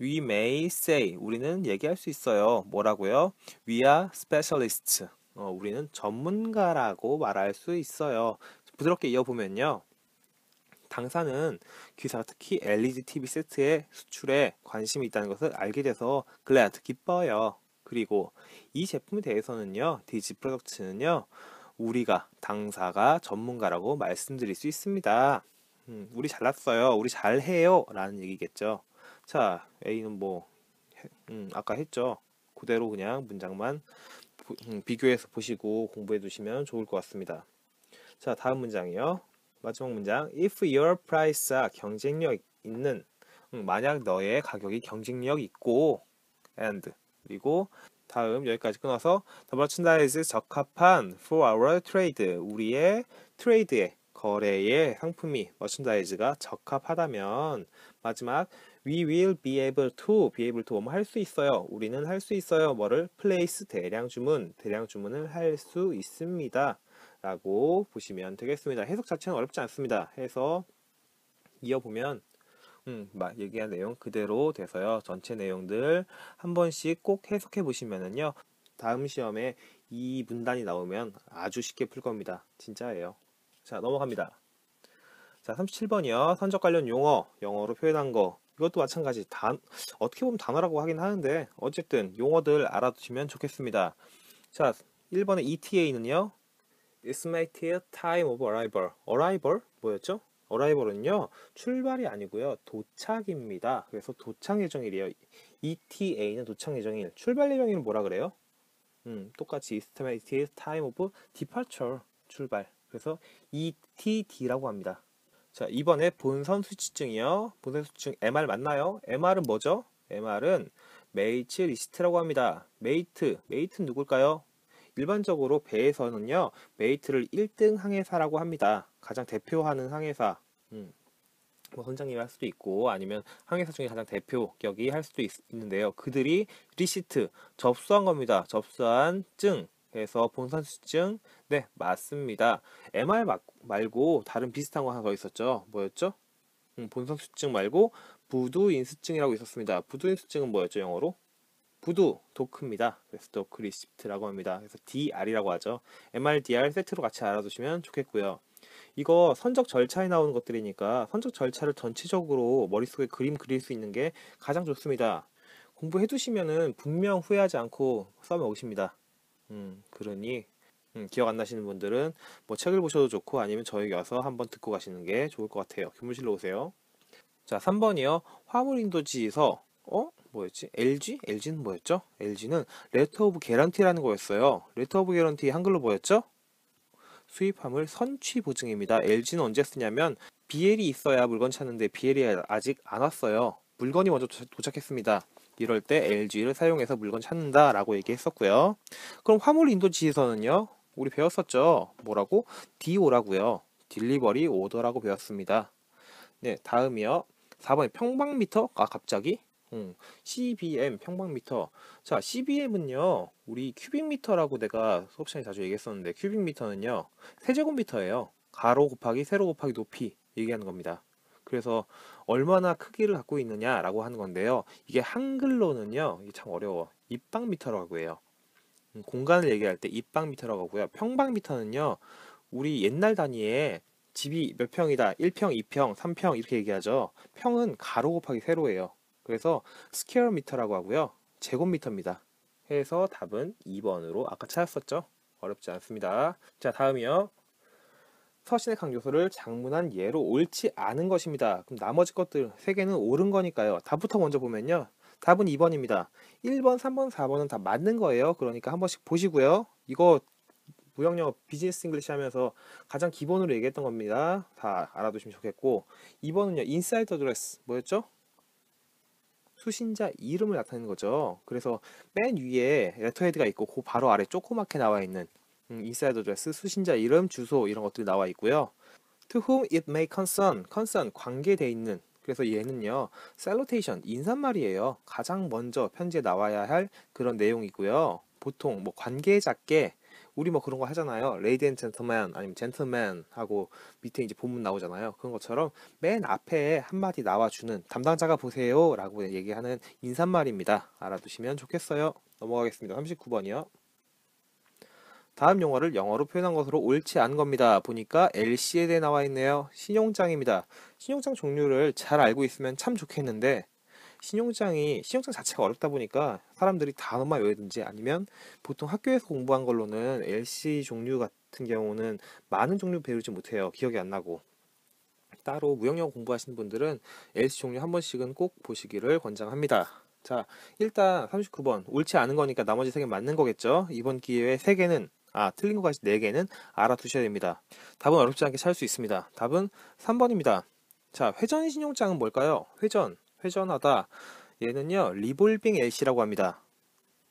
Speaker 1: we may say, 우리는 얘기할 수 있어요. 뭐라고요? We are specialists. 어, 우리는 전문가라고 말할 수 있어요. 부드럽게 이어보면요. 당사는 귀사가 특히 LED TV 세트의 수출에 관심이 있다는 것을 알게 돼서 glad, 기뻐요. 그리고 이 제품에 대해서는요, 디지 프로덕트는요, 우리가 당사가 전문가라고 말씀드릴 수 있습니다. 음, 우리 잘났어요. 우리 잘해요. 라는 얘기겠죠. 자, A는 뭐 음, 아까 했죠. 그대로 그냥 문장만 비교해서 보시고 공부해 두시면 좋을 것 같습니다. 자, 다음 문장이요. 마지막 문장. If your price가 경쟁력 있는 음, 만약 너의 가격이 경쟁력 있고 and 그리고 다음 여기까지 끊어서 The merchandise 적합한 for our trade 우리의 트레이드에 거래의 상품이 merchandise가 적합하다면 마지막 we will be able to be able to 뭐 할 수 있어요 우리는 할 수 있어요 뭐를 place 대량 주문 대량 주문을 할 수 있습니다 라고 보시면 되겠습니다 해석 자체는 어렵지 않습니다 해서 이어보면 음, 막 얘기한 내용 그대로 돼서요. 전체 내용들 한 번씩 꼭 해석해 보시면은요. 다음 시험에 이 문단이 나오면 아주 쉽게 풀 겁니다. 진짜예요. 자, 넘어갑니다. 자, 37번이요. 선적 관련 용어, 영어로 표현한 거. 이것도 마찬가지. 단, 어떻게 보면 단어라고 하긴 하는데, 어쨌든 용어들 알아두시면 좋겠습니다. 자, 1번의 ETA는요. Estimated Time of Arrival. Arrival? 뭐였죠? arrival은요 출발이 아니고요 도착입니다. 그래서 도착 예정일이에요. ETA는 도착 예정일. 출발 예정일은 뭐라 그래요? 음, 똑같이 estimated time of departure 출발. 그래서 ETD라고 합니다. 자 이번에 본선 수취증이요. 본선 수취증 MR 맞나요? MR은 뭐죠? MR은 Mate's Receipt라고 합니다. Mate, mate는 누굴까요? 일반적으로 배에서는요, mate를 1등 항해사라고 합니다. 가장 대표하는 항해사. 음, 뭐 선장님이 할 수도 있고 아니면 항해사 중에 가장 대표격이 할 수도 있, 는데요 그들이 receipt 접수한 겁니다. 접수한 증 해서 본선 수증 네 맞습니다. MR 마, 말고 다른 비슷한 거 하나 더 있었죠. 뭐였죠? 음, 본선 수증 말고 부두 인수증이라고 있었습니다. 부두 인수증은 뭐였죠 영어로? 부두 dock입니다. 그래서 Dock Receipt라고 합니다. 그래서 DR이라고 하죠. MR DR 세트로 같이 알아두시면 좋겠고요. 이거 선적 절차에 나오는 것들이니까 선적 절차를 전체적으로 머릿속에 그림 그릴 수 있는 게 가장 좋습니다. 공부해 두시면은 분명 후회하지 않고 써먹으십니다. 음, 그러니 음, 기억 안 나시는 분들은 뭐 책을 보셔도 좋고 아니면 저에게 와서 한번 듣고 가시는 게 좋을 것 같아요. 교무실로 오세요. 자, 3번이요. 화물인도지시서 어? 뭐였지? LG? LG는 뭐였죠? LG는 Letter of Guarantee라는 거였어요. Letter of Guarantee 한글로 뭐였죠? 수입화물 선취 보증입니다. LG는 언제 쓰냐면 BL이 있어야 물건 찾는데 BL이 아직 안 왔어요. 물건이 먼저 도착했습니다. 이럴 때 LG를 사용해서 물건 찾는다 라고 얘기했었고요. 그럼 화물 인도지시서는요. 우리 배웠었죠. 뭐라고? DO라고요. Delivery Order라고 배웠습니다. 네, 다음이요. 4번에 평방미터? 아, 갑자기? 음, CBM 평방미터. 자, CBM은요. 우리 cubic meter라고 내가 수업 시간에 자주 얘기했었는데 cubic meter는요. 세제곱미터예요. 가로 곱하기 세로 곱하기 높이 얘기하는 겁니다. 그래서 얼마나 크기를 갖고 있느냐라고 하는 건데요. 이게 한글로는요. 이게 참 어려워. 입방미터라고 해요. 음, 공간을 얘기할 때 입방미터라고 하고요. 평방미터는요. 우리 옛날 단위에 집이 몇 평이다. 1평, 2평, 3평 이렇게 얘기하죠. 평은 가로 곱하기 세로예요. 그래서 square meter라고 하고요. 제곱미터입니다. 해서 답은 2번으로 아까 찾았었죠. 어렵지 않습니다. 자 다음이요. 서신의 각 요소를 작문한 예로 옳지 않은 것입니다. 그럼 나머지 것들 3개는 옳은 거니까요. 답부터 먼저 보면요. 답은 2번입니다. 1번, 3번, 4번은 다 맞는 거예요. 그러니까 한 번씩 보시고요. 이거 무역영어 business English 하면서 가장 기본으로 얘기했던 겁니다. 다 알아두시면 좋겠고 2번은요. inside address 뭐였죠? 수신자 이름을 나타내는 거죠. 그래서 맨 위에 letterhead가 있고 그 바로 아래 조그맣게 나와 있는 음, inside address, 수신자 이름, 주소 이런 것들이 나와 있고요. To whom it may concern, concern 관계돼 있는 그래서 얘는요 salutation 인사말이에요. 가장 먼저 편지에 나와야 할 그런 내용이고요. 보통 뭐 관계자께 우리 뭐 그런 거 하잖아요. lady and gentleman 아니면 젠틀맨 하고 밑에 이제 본문 나오잖아요. 그런 것처럼 맨 앞에 한마디 나와주는 담당자가 보세요 라고 얘기하는 인사말입니다. 알아두시면 좋겠어요. 넘어가겠습니다. 39번이요. 다음 용어를 영어로 표현한 것으로 옳지 않은 겁니다. 보니까 LC에 대해 나와 있네요. 신용장입니다. 신용장 종류를 잘 알고 있으면 참 좋겠는데 신용장이 신용장 자체가 어렵다 보니까 사람들이 단어만 외우든지 아니면 보통 학교에서 공부한 걸로는 LC 종류 같은 경우는 많은 종류 배우지 못해요. 기억이 안 나고. 따로 무역영어 공부하시는 분들은 LC 종류 한 번씩은 꼭 보시기를 권장합니다. 자, 일단 39번 옳지 않은 거니까 나머지 3개 맞는 거겠죠? 이번 기회에 3개는 아, 틀린 것까지 4개는 알아두셔야 됩니다. 답은 어렵지 않게 찾을 수 있습니다. 답은 3번입니다. 자, 회전 신용장은 뭘까요? 회전. 회전하다 얘는요 리볼빙 LC라고 합니다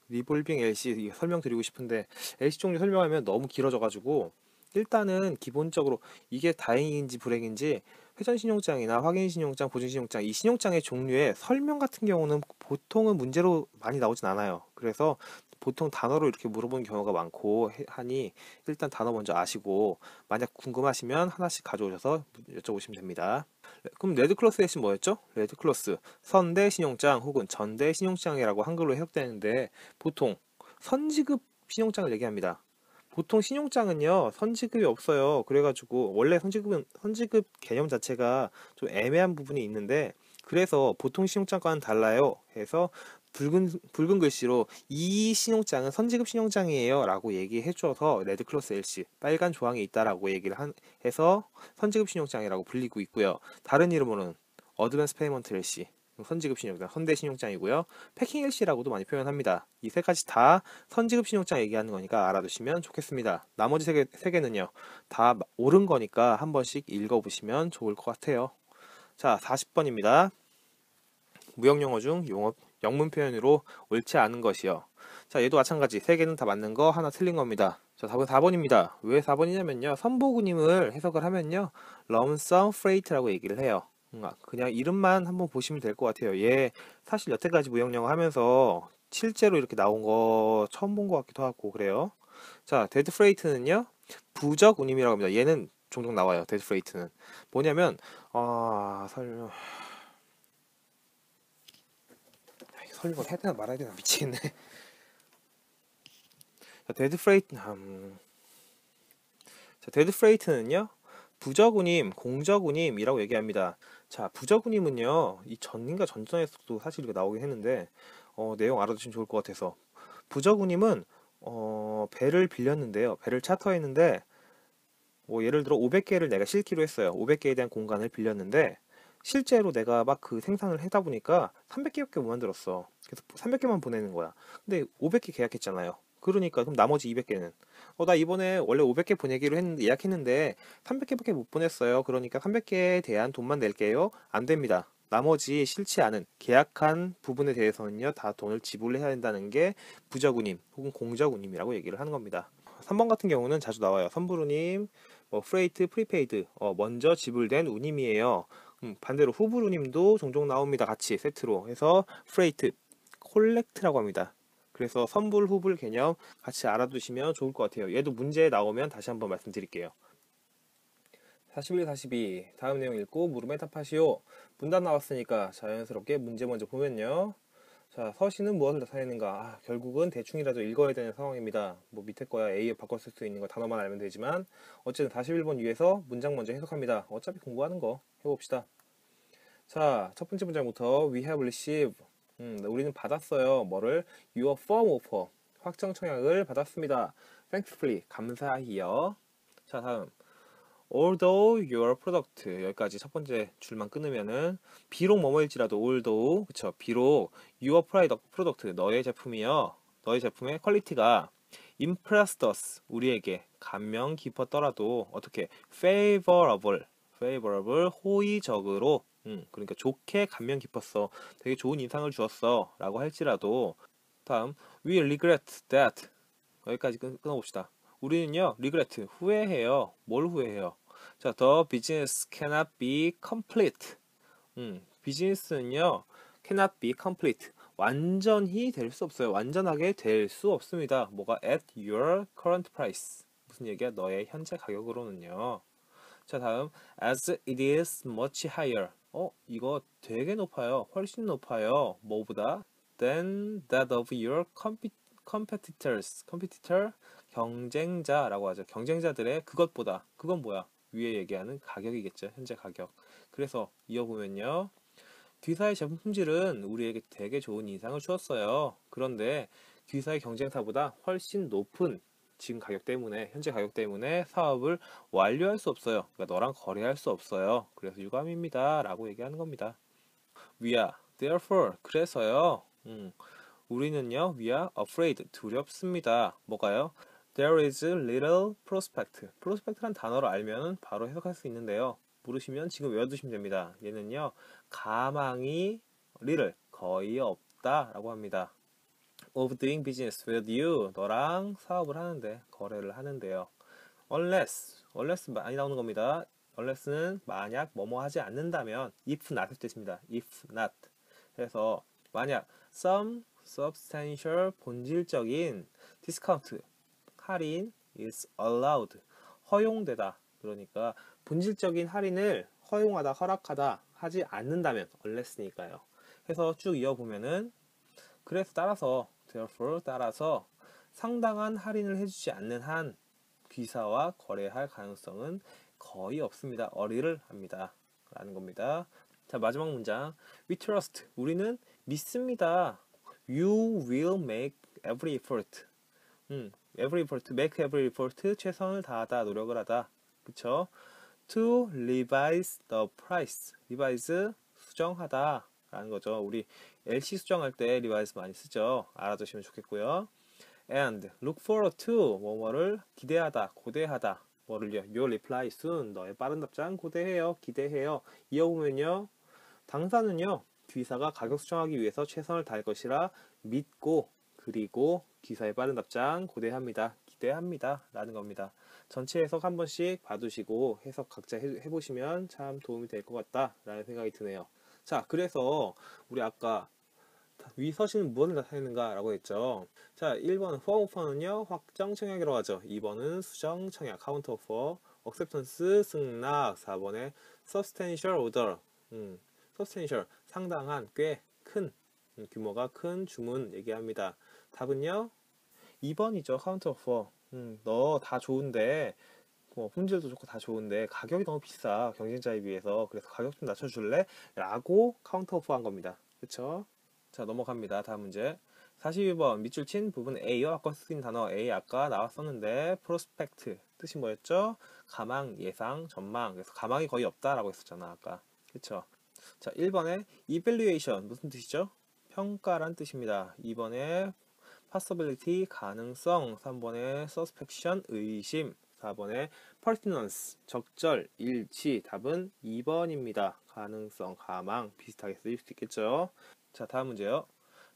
Speaker 1: 리볼빙 LC 설명드리고 싶은데 LC 종류 설명하면 너무 길어져 가지고 일단은 기본적으로 이게 다행인지 불행인지 회전 신용장이나 확인 신용장, 보증 신용장 이 신용장의 종류의 설명 같은 경우는 보통은 문제로 많이 나오진 않아요. 그래서 보통 단어로 이렇게 물어보는 경우가 많고 하니 일단 단어 먼저 아시고 만약 궁금하시면 하나씩 가져오셔서 여쭤보시면 됩니다. 그럼 red clause 대신 뭐였죠? red clause 선대 신용장 혹은 전대 신용장이라고 한글로 해석되는데 보통 선지급 신용장을 얘기합니다. 보통 신용장은요 선지급이 없어요. 그래가지고 원래 선지급은 선지급 개념 자체가 좀 애매한 부분이 있는데 그래서 보통 신용장과는 달라요. 해서 붉은 붉은 글씨로 이 신용장은 선지급 신용장이에요 라고 얘기해 줘서 red clause LC 빨간 조항이 있다라고 얘기를 한, 해서 선지급 신용장이라고 불리고 있고요. 다른 이름으로는 advance payment LC 선지급 신용장 선대 신용장이고요. packing LC라고도 많이 표현합니다. 이 세 가지 다 선지급 신용장 얘기하는 거니까 알아두시면 좋겠습니다. 나머지 세, 개, 세 개는요 다 옳은 거니까 한 번씩 읽어보시면 좋을 것 같아요. 자 40번입니다. 무역영어 중 용어 영문 표현으로 옳지 않은 것이요. 자, 얘도 마찬가지. 세 개는 다 맞는 거, 하나 틀린 겁니다. 자, 답은 4번입니다. 왜 4번이냐면요. 선복운임을 해석을 하면요. lump sum freight라고 얘기를 해요. 음, 아, 그냥 이름만 한번 보시면 될 것 같아요. 얘 사실 여태까지 무역영어 하면서 실제로 이렇게 나온 거 처음 본 것 같기도 하고 그래요. 자, dead freight는요. 부적 운임이라고 합니다. 얘는 종종 나와요. dead freight는. 뭐냐면 아, 설명 설명을 해야 되나 말아야 되나 미치겠네. <laughs> 자, dead freight 음... 자, dead freight는요. 부적운임, 공적운임이라고 얘기합니다. 자, 부적운임은요. 이 전인가 전전에서도 사실 이거 나오긴 했는데 어, 내용 알아두시면 좋을 것 같아서 부적운임은 어, 배를 빌렸는데요. 배를 charter했는데 뭐 예를 들어 500개를 내가 싣기로 했어요. 500개에 대한 공간을 빌렸는데 실제로 내가 막 그 생산을 하다 보니까 300개밖에 못 만들었어. 그래서 300개만 보내는 거야. 근데 500개 계약했잖아요. 그러니까 그럼 나머지 200개는 어 나 이번에 원래 500개 보내기로 했는데 예약했는데 300개밖에 못 보냈어요. 그러니까 300개에 대한 돈만 낼게요. 안 됩니다. 나머지 싣지 않은 계약한 부분에 대해서는요 다 돈을 지불해야 된다는 게 부적운임 혹은 공적운임이라고 얘기를 하는 겁니다. 3번 같은 경우는 자주 나와요. 선불운임, 뭐 freight, prepaid 어, 먼저 지불된 운임이에요. 음, 반대로 후불운임도 종종 나옵니다. 같이 세트로 해서 freight, 콜렉트라고 합니다. 그래서 선불, 후불 개념 같이 알아두시면 좋을 것 같아요. 얘도 문제 나오면 다시 한번 말씀드릴게요. 41, 42 다음 내용 읽고 물음에 답하시오. 문단 나왔으니까 자연스럽게 문제 먼저 보면요. 자, 서신은 무엇을 나타내는가? 아, 결국은 대충이라도 읽어야 되는 상황입니다. 뭐 밑에 거야 A에 바꿨을 수 있는 거 단어만 알면 되지만 어쨌든 41번 위에서 문장 먼저 해석합니다. 어차피 공부하는 거 해봅시다. 자, 첫 번째 문장부터 We have received 음, 우리는 받았어요. 뭐를? Your firm offer 확정 청약을 받았습니다. Thankfully 감사히요. 자, 다음 although your product 여기까지 첫 번째 줄만 끊으면은 비록 뭐뭐일지라도 although 그쵸? 비록 your product 너의 제품이요. 너의 제품의 퀄리티가 impressed us. 우리에게 감명 깊었더라도 어떻게? favorable favorable 호의적으로. 음, 그러니까 좋게 감명 깊었어. 되게 좋은 인상을 주었어. 라고 할지라도 다음 we regret that. 여기까지 끊, 끊어봅시다. 우리는요 regret 후회해요. 뭘 후회해요 자, the business cannot be complete. 음, 비즈니스는요, cannot be complete. 완전히 될 수 없어요. 완전하게 될 수 없습니다. 뭐가 at your current price. 무슨 얘기야? 너의 현재 가격으로는요. 자, 다음 as it is much higher. 어, 이거 되게 높아요. 훨씬 높아요. 뭐보다? than that of your competitors. competitor 경쟁자라고 하죠. 경쟁자들의 그것보다. 그건 뭐야? 위에 얘기하는 가격이겠죠. 현재 가격. 그래서 이어보면요. 귀사의 제품 품질은 우리에게 되게 좋은 인상을 주었어요. 그런데 귀사의 경쟁사보다 훨씬 높은 지금 가격 때문에 현재 가격 때문에 사업을 완료할 수 없어요. 그러니까 너랑 거래할 수 없어요. 그래서 유감입니다. 라고 얘기하는 겁니다. Are therefore 그래서요. 음, 우리는요. Are afraid 두렵습니다. 뭐가요? There is little prospect. prospect란 단어를 알면 바로 해석할 수 있는데요. 모르시면 지금 외워두시면 됩니다. 얘는요, 가망이 little, 거의 없다 라고 합니다. of doing business with you. 너랑 사업을 하는데, 거래를 하는데요. unless, unless 많이 나오는 겁니다. unless는 만약 뭐뭐 하지 않는다면, if not의 뜻입니다. if not. 그래서 만약 some substantial 본질적인 discount 할인 is allowed 허용되다 그러니까 본질적인 할인을 허용하다 허락하다 하지 않는다면 unless니까요 해서 쭉 이어보면은 그래서 따라서 therefore 따라서 상당한 할인을 해주지 않는 한 귀사와 거래할 가능성은 거의 없습니다. 어리를 합니다. 라는 겁니다. 자 마지막 문장 We trust 우리는 믿습니다. You will make every effort 음, every effort, make every effort, 최선을 다하다, 노력을 하다. 그쵸? to revise the price. revise, 수정하다. 라는 거죠. 우리 LC 수정할 때 revise 많이 쓰죠. 알아두시면 좋겠고요. and look forward to 뭐뭐를 기대하다, 고대하다. 뭐를요? your reply soon. 너의 빠른 답장 고대해요, 기대해요. 이어보면요. 당사는요. 귀사가 가격 수정하기 위해서 최선을 다할 것이라 믿고 그리고 기사의 빠른 답장 고대합니다. 기대합니다. 라는 겁니다. 전체 해석 한 번씩 봐두시고 해석 각자 해, 보시면 참 도움이 될 것 같다 라는 생각이 드네요. 자 그래서 우리 아까 위 서신은 무엇을 나타내는가 라고 했죠. 자 1번 포 오퍼는요 확정 청약이라고 하죠. 2번은 수정 청약 counter offer acceptance 승낙 4번에 substantial order 음, substantial 상당한 꽤큰 음, 규모가 큰 주문 얘기합니다. 답은요? 2번이죠. counter offer. 음, 너 다 좋은데 뭐 품질도 좋고 다 좋은데 가격이 너무 비싸. 경쟁자에 비해서. 그래서 가격 좀 낮춰줄래? 라고 counter offer 한 겁니다. 그쵸? 자, 넘어갑니다. 다음 문제. 42번 밑줄 친 부분 A와 바꿔 쓰인 단어 A 아까 나왔었는데 prospect 뜻이 뭐였죠? 가망, 예상, 전망. 그래서 가망이 거의 없다라고 했었잖아, 아까. 그쵸? 자, 1번에 evaluation 무슨 뜻이죠? 평가란 뜻입니다. 2번에 possibility 가능성, 3번에 suspicion 의심, 4번에 pertinence 적절, 일치. 답은 2번입니다. 가능성, 가망 비슷하게 쓰일 수 있겠죠? 자, 다음 문제요.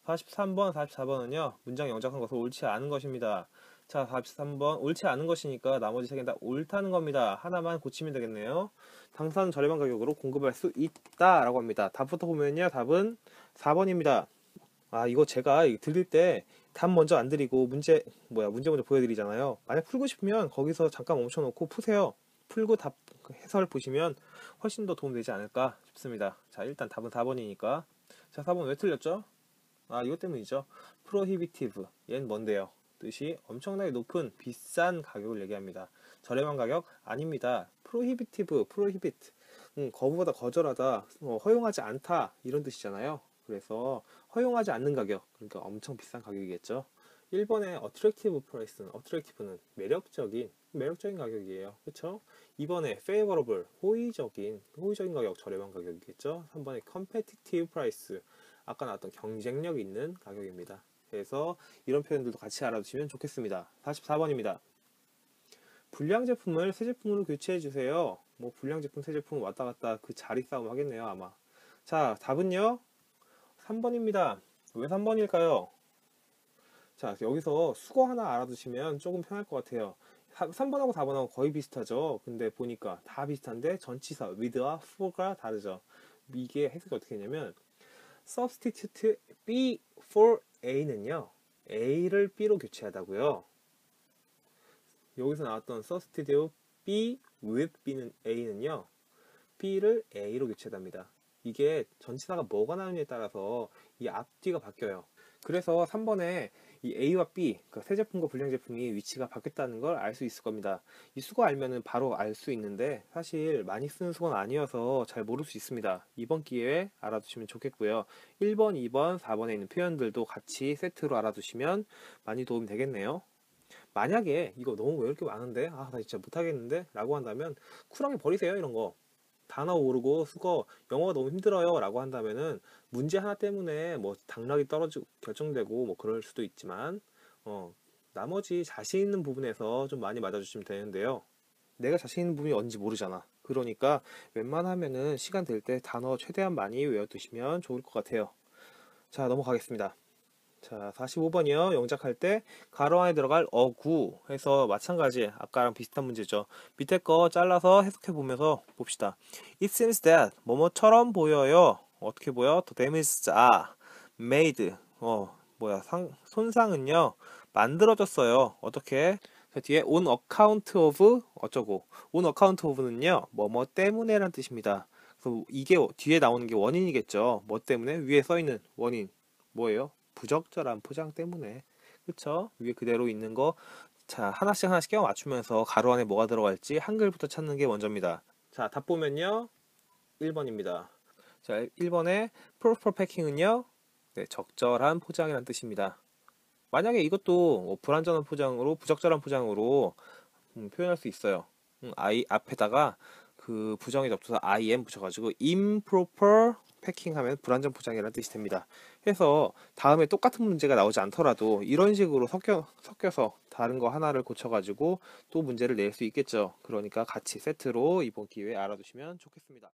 Speaker 1: 43번, 44번은요. 문장 영작한 것은 옳지 않은 것입니다. 자, 43번 옳지 않은 것이니까 나머지 세 개는 다 옳다는 겁니다. 하나만 고치면 되겠네요. 당사는 저렴한 가격으로 공급할 수 있다라고 합니다. 답부터 보면요. 답은 4번입니다. 아, 이거 제가 들릴 때 답 먼저 안 드리고 문제 뭐야 문제 먼저 보여드리잖아요. 만약 풀고 싶으면 거기서 잠깐 멈춰놓고 푸세요. 풀고 답 해설 보시면 훨씬 더 도움되지 않을까 싶습니다. 자, 일단 답은 4번이니까. 자, 4번 왜 틀렸죠? 아, 이것 때문이죠. prohibitive. 얘는 뭔데요? 뜻이 엄청나게 높은 비싼 가격을 얘기합니다. 저렴한 가격 아닙니다. prohibitive, prohibit. 음, 거부보다 거절하다, 어, 허용하지 않다 이런 뜻이잖아요. 그래서 허용하지 않는 가격, 그러니까 엄청 비싼 가격이겠죠. 1번의 attractive price는 attractive는 매력적인 매력적인 가격이에요. 그렇죠? 2번에 favorable 호의적인 호의적인 가격 저렴한 가격이겠죠. 3번에 competitive price 아까 나왔던 경쟁력 있는 가격입니다. 그래서 이런 표현들도 같이 알아두시면 좋겠습니다. 44번입니다. 불량 제품을 새 제품으로 교체해 주세요. 뭐 불량 제품, 새 제품 왔다 갔다 그 자리 싸움 하겠네요, 아마. 자, 답은요. 3번입니다. 왜 3번일까요? 자, 여기서 수거 하나 알아두시면 조금 편할 것 같아요. 3번하고 4번하고 거의 비슷하죠. 근데 보니까 다 비슷한데 전치사 with와 for가 다르죠. 이게 해석이 어떻게 되냐면 substitute B for A는요. A를 B로 교체하다고요. 여기서 나왔던 substitute B with B는 A는요. B를 A로 교체합니다. 이게 전치사가 뭐가 나오느냐에 따라서 이 앞뒤가 바뀌어요. 그래서 3번에 이 A와 B, 그새 제품과 불량 제품이 위치가 바뀌었다는 걸 알 수 있을 겁니다. 이 수거 알면은 바로 알 수 있는데 사실 많이 쓰는 수거는 아니어서 잘 모를 수 있습니다. 이번 기회에 알아두시면 좋겠고요. 1번, 2번, 4번에 있는 표현들도 같이 세트로 알아두시면 많이 도움이 되겠네요. 만약에 이거 너무 왜 이렇게 많은데 아 나 진짜 못하겠는데 라고 한다면 쿨하게 버리세요 이런 거 단어 오르고 수거 영어가 너무 힘들어요 라고 한다면은 문제 하나 때문에 뭐 당락이 떨어지고 결정되고 뭐 그럴 수도 있지만 어 나머지 자신 있는 부분에서 좀 많이 맞아주시면 되는데요. 내가 자신 있는 부분이 어딘지 모르잖아. 그러니까 웬만하면은 시간 될 때 단어 최대한 많이 외워두시면 좋을 것 같아요. 자 넘어가겠습니다 자, 45번이요. 영작할 때 가로 안에 들어갈 어구 해서 마찬가지 아까랑 비슷한 문제죠. 밑에 거 잘라서 해석해 보면서 봅시다. It seems that 뭐뭐처럼 보여요. 어떻게 보여? The damages are made. 어, 뭐야? 상, 손상은요. 만들어졌어요. 어떻게? 자, 뒤에 on account of 어쩌고. on account of는요. 뭐뭐 때문에란 뜻입니다. 그래서 이게 뒤에 나오는 게 원인이겠죠. 뭐 때문에? 위에 써 있는 원인. 뭐예요? 부적절한 포장 때문에 그쵸? 위에 그대로 있는 거 자, 하나씩 하나씩 끼워 맞추면서 가로 안에 뭐가 들어갈지 한글부터 찾는 게 먼저입니다. 자, 답 보면요. 1번입니다. 자, 1번에 proper packing은요. 네, 적절한 포장이라는 뜻입니다. 만약에 이것도 뭐 불안전한 포장으로 부적절한 포장으로 음, 표현할 수 있어요. 음, I 앞에다가 그 부정에 접수해서 im 붙여가지고 improper 패킹 하면 불안전 포장이라는 뜻이 됩니다. 해서 다음에 똑같은 문제가 나오지 않더라도 이런 식으로 섞여, 섞여서 다른 거 하나를 고쳐가지고 또 문제를 낼 수 있겠죠. 그러니까 같이 세트로 이번 기회에 알아두시면 좋겠습니다.